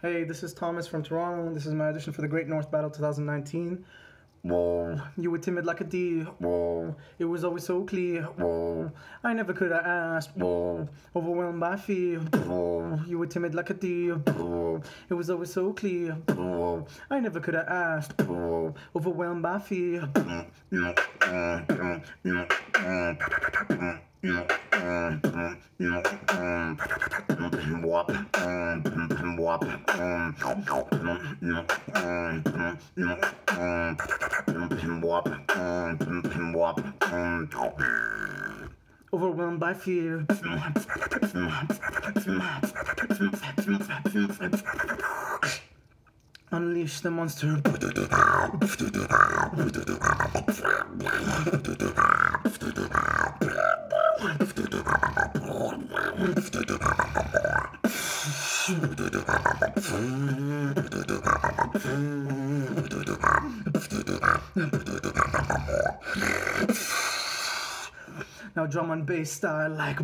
Hey, this is Thomas from Toronto, and this is my audition for the Great North Battle 2019. Whoa, you were timid like a deer. Whoa, it was always so clear. Whoa, I never could have asked. Whoa, overwhelmed by fear. Whoa, you were timid like a deer. Whoa, it was always so clear. Whoa, I never could have asked. Whoa, overwhelmed by fear. Overwhelmed by fear. Unleash the monster. Now drum and bass style like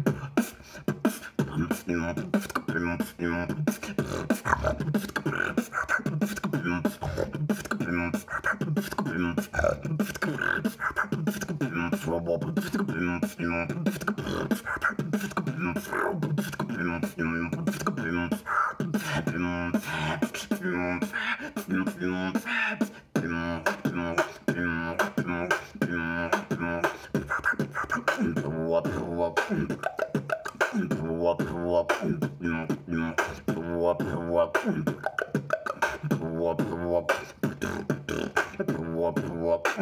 Wop wop.